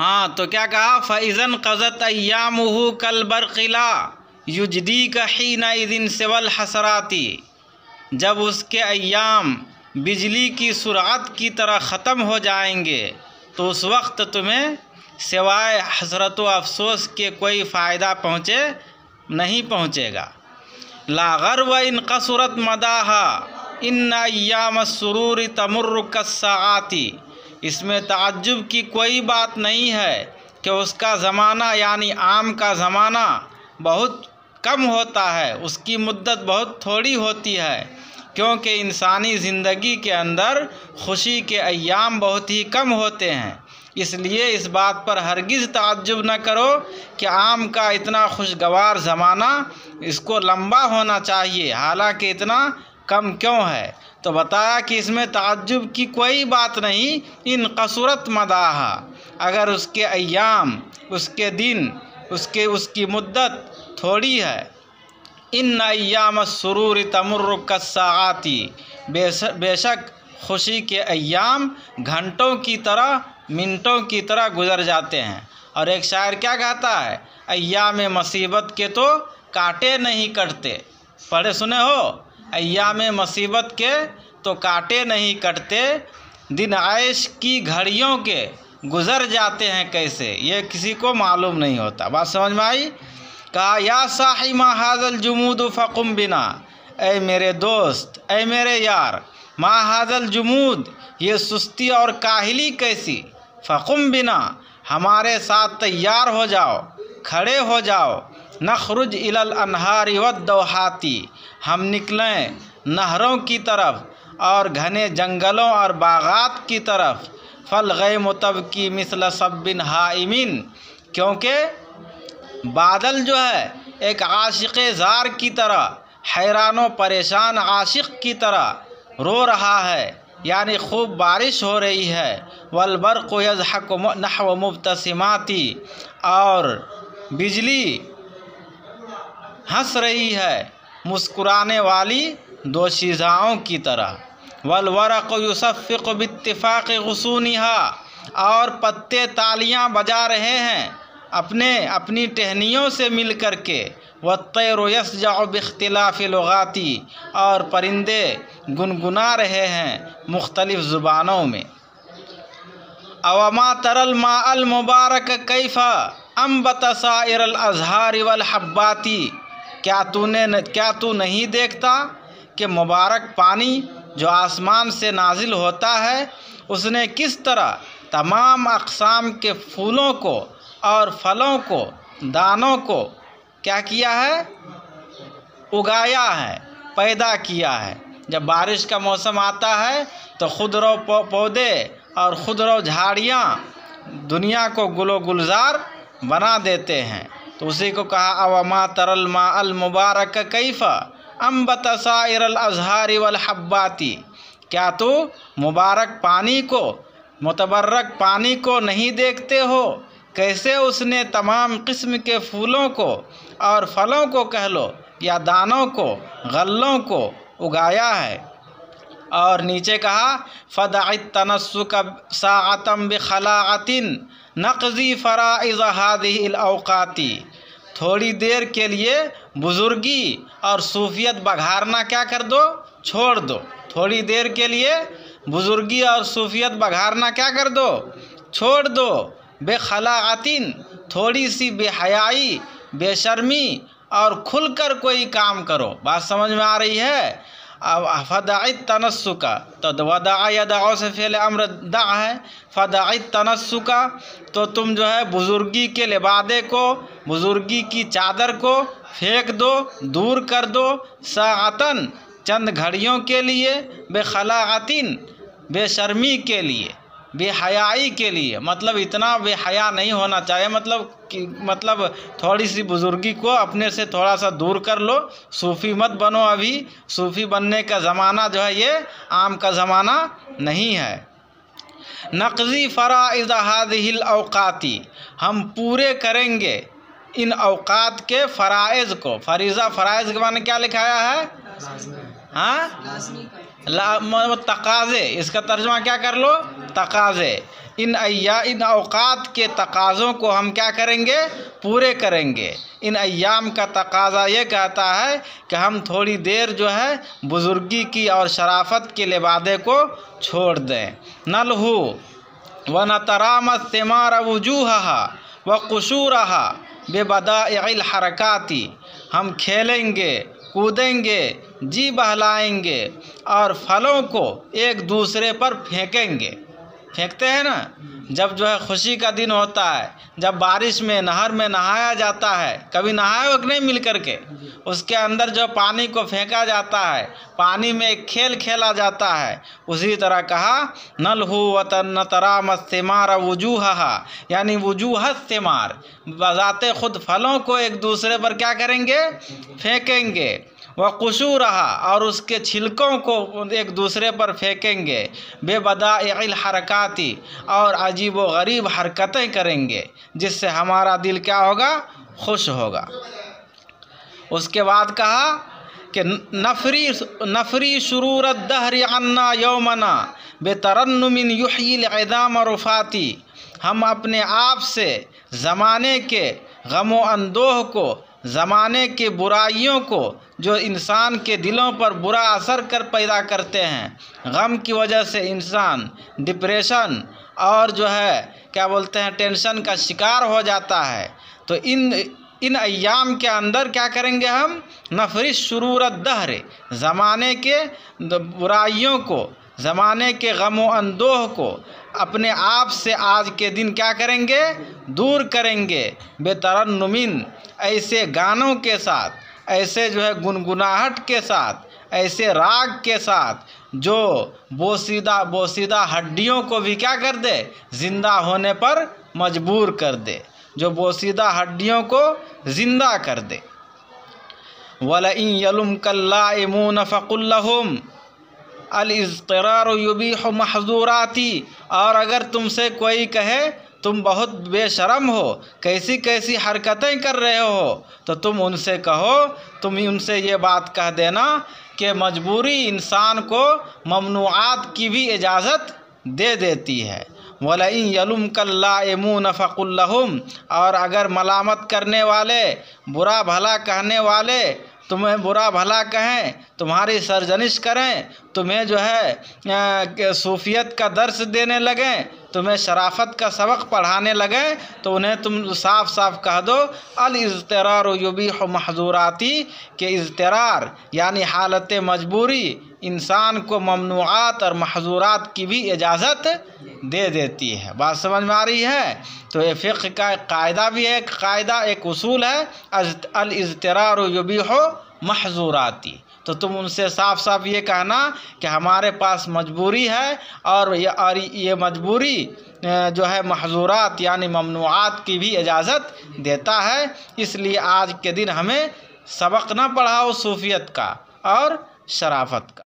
हाँ तो क्या कहा? फ़ैज़न कज़त अयामहू कल बरक़िला युजदी का ही दिन सेवल हसराती। जब उसके अयाम बिजली की सुरअत की तरह ख़त्म हो जाएँगे तो उस वक्त तुम्हें सिवाय हसरत व अफसोस के कोई फ़ायदा पहुँचे नहीं पहुँचेगा। लागर व इन कसरत मदाहा इन अयाम सुरूर तमुर्र कस्साती इसमें ताज्जुब की कोई बात नहीं है कि उसका ज़माना, यानी आम का ज़माना बहुत कम होता है, उसकी मुद्दत बहुत थोड़ी होती है, क्योंकि इंसानी ज़िंदगी के अंदर खुशी के अयाम बहुत ही कम होते हैं। इसलिए इस बात पर हरगिज़ ताज्जुब न करो कि आम का इतना खुशगवार ज़माना इसको लंबा होना चाहिए, हालाँकि इतना कम क्यों है। तो बताया कि इसमें ताज्जुब की कोई बात नहीं, इन कसूरत मदाहा। अगर उसके अयाम उसके दिन, उसके, उसकी मुद्दत थोड़ी है। इन अयाम सुरूर कस्साती बेशक बेशक खुशी के अयाम घंटों की तरह, मिनटों की तरह गुजर जाते हैं। और एक शायर क्या कहता है? अयाम मुसीबत के तो काटे नहीं कटते। पढ़े सुने हो? अयाम मुसीबत के तो काटे नहीं कटते। दिन आयश की घड़ियों के गुज़र जाते हैं कैसे? ये किसी को मालूम नहीं होता। बात समझ में आई? कहा, या साहि हाजल जमूद फ़कुम बिना। ए मेरे दोस्त ए मेरे यार, माँ हाजल जमूद, ये सुस्ती और काहली कैसी? फ़कुम बिना, हमारे साथ तैयार हो जाओ, खड़े हो जाओ। नखरुज इलल अनहारी वदहाती हम निकलें नहरों की तरफ़ और घने जंगलों और बागात की तरफ़। फल गए मुतब की मिसल सब बिन हाइमिन। क्योंकि बादल जो है, एक आशिक ज़ार की तरह, हैरान परेशान आशिक की तरह रो रहा है। यानी खूब बारिश हो रही है। वलबर को यजहक नहव मुबतसिमाती। और बिजली हंस रही है। मुस्कुराने वाली दो शीज़ाओं की तरह। वलवरक युसफ़ बितफ़ाक़ गसूनिहा और पत्ते तालियाँ बजा रहे हैं अपने, अपनी टहनियों से मिल कर के। व तैर जाओ बख्तिलाफ़ लगाती। और परिंदे गुनगुना रहे हैं मुख्तलिफ़ ज़ुबानों में। अवमा तरल मा मुबारक कैफ़ा। अम बतसायर अजहार वल हब्बाती। क्या तूने क्या तू नहीं देखता कि मुबारक पानी जो आसमान से नाजिल होता है, उसने किस तरह तमाम अकसाम के फूलों को और फलों को, दानों को क्या किया है? उगाया है, पैदा किया है। जब बारिश का मौसम आता है तो खुदरो पौधे और खुदरो झाड़ियाँ दुनिया को गुलो गुलजार बना देते हैं। तो उसी को कहा अवमा तरल मा अल मुबारक कैफ़ा? अम बतसायर अजहारी वल हब्बाती। क्या तो मुबारक पानी को, मुतबर्रक पानी को नहीं देखते हो? कैसे उसने तमाम किस्म के फूलों को और फलों को कह लो, या दानों को, गल्लों को उगाया है? और नीचे कहा फ़दात तनसुक सातम बखलातिन नक़ी फ़राइज़ हादिलअक़ाती थोड़ी देर के लिए बुज़ुर्गी और सूफियत बघारना क्या कर दो? छोड़ दो। थोड़ी देर के लिए बुज़ुर्गी और सूफियत बघारना क्या कर दो? छोड़ दो। बेखलातिन थोड़ी सी बेहयाई, बेशर्मी और खुलकर कोई काम करो। बात समझ में आ रही है? फ़दाइत तनसुका तो वदा दाओ से फेल अम्र दा है फ़दाइत तनसुका तो तुम जो है बुज़ुर्गी के लिबादे को, बुज़ुर्गी की चादर को फेंक दो, दूर कर दो, सातन चंद घड़ियों के लिए बेखला बेखलातिन बेशर्मी के लिए। बेहयाई के लिए। मतलब इतना बेहया नहीं होना चाहिए। मतलब कि मतलब थोड़ी सी बुज़ुर्गी को अपने से थोड़ा सा दूर कर लो। सूफ़ी मत बनो अभी। सूफ़ी बनने का ज़माना जो है ये आम का ज़माना नहीं है। नक़ी फ़राइज़ हादिल अवकाती हम पूरे करेंगे इन अवकात के फ़राइज़ को। फरीज़ा फ़राइज़ के माने क्या लिखाया है? हाँ? तकाज़े, इसका तर्जमा क्या कर लो? तकाज़े। इन अया इन अवकात के तकाज़ों को हम क्या करेंगे? पूरे करेंगे। इन अयाम का तकाज़ा ये कहता है कि हम थोड़ी देर जो है बुज़ुर्गी की और शराफत के लिबादे को छोड़ दें। नल हो व न तरामत तिमार वजूह व कसूरहा बेबदा हरकती। हम खेलेंगे कूदेंगे जी बहलाएँगे और फलों को एक दूसरे पर फेंकेंगे। फेंकते हैं ना? जब जो है खुशी का दिन होता है, जब बारिश में, नहर में नहाया जाता है, कभी नहाए हो नहीं मिल कर के, उसके अंदर जो पानी को फेंका जाता है, पानी में एक खेल खेला जाता है, उसी तरह कहा, नल हो वतन न तरा मस्तेमार वजूह यानी वजूह बजाते खुद फलों को एक दूसरे पर क्या करेंगे? फेंकेंगे। व कुशू रहा और उसके छिलकों को एक दूसरे पर फेंकेंगे। बेबदा हरकती और अजीब व गरीब हरकतें करेंगे, जिससे हमारा दिल क्या होगा? खुश होगा। उसके बाद कहा कि नफरी नफरी शुरूरत दहर अन्ना यौमना बेतरन्नुमिन युहीदाम रफ़ाती। हम अपने आप से ज़माने के गम अंदोह को ज़माने के बुराइयों को जो इंसान के दिलों पर बुरा असर कर पैदा करते हैं। गम की वजह से इंसान डिप्रेशन और जो है, क्या बोलते हैं टेंशन का शिकार हो जाता है। तो इन इन अयाम के अंदर क्या करेंगे हम? नफरिश शुरूरत दहरे। ज़माने के बुराइयों को, ज़माने के गम अंदोह को अपने आप से आज के दिन क्या करेंगे? दूर करेंगे। बेतरन्नुमिन, ऐसे गानों के साथ, ऐसे जो है गुनगुनाहट के साथ, ऐसे राग के साथ, जो बोसीदा बोसीदा हड्डियों को भी क्या कर दे? ज़िंदा होने पर मजबूर कर दे। जो बोसीदा हड्डियों को ज़िंदा कर दे। वलइन यलुम कल्ला इमून फ़कुल्लहुम अल युबी महजूराती। और अगर तुमसे कोई कहे, तुम बहुत बेशरम हो कैसी कैसी हरकतें कर रहे हो? तो तुम उनसे कहो, तुम उनसे ये बात कह देना कि मजबूरी इंसान को ममनुआत की भी इजाज़त दे देती है। वलइन यलुम कल्लामून फ़कुल्लहुम और अगर मलामत करने वाले बुरा भला कहने वाले तुम्हें बुरा भला कहें, तुम्हारी सरजनिश करें, तुम्हें जो है सूफियत का दर्स देने लगें, तुम्हें शराफत का सबक पढ़ाने लगें तो उन्हें तुम साफ़ साफ़ कह दो, अल इज़तरार युबी महजूराती, के इज़तरार, यानी हालत मजबूरी इंसान को ममनुआत और महजूरात की भी इजाज़त दे देती है। बात समझ में आ रही है? तो ये फ़िक्र का एक कायदा भी है, एक कायदा, एक उसूल है अल इज़तरार युबी हो महजूराती। तो तुम उनसे साफ़ साफ़ ये कहना कि हमारे पास मजबूरी है और ये और ये मजबूरी जो है महजूरात यानी ममनुआत की भी इजाज़त देता है। इसलिए आज के दिन हमें सबक ना पढ़ाओ सूफियत का और शराफत का।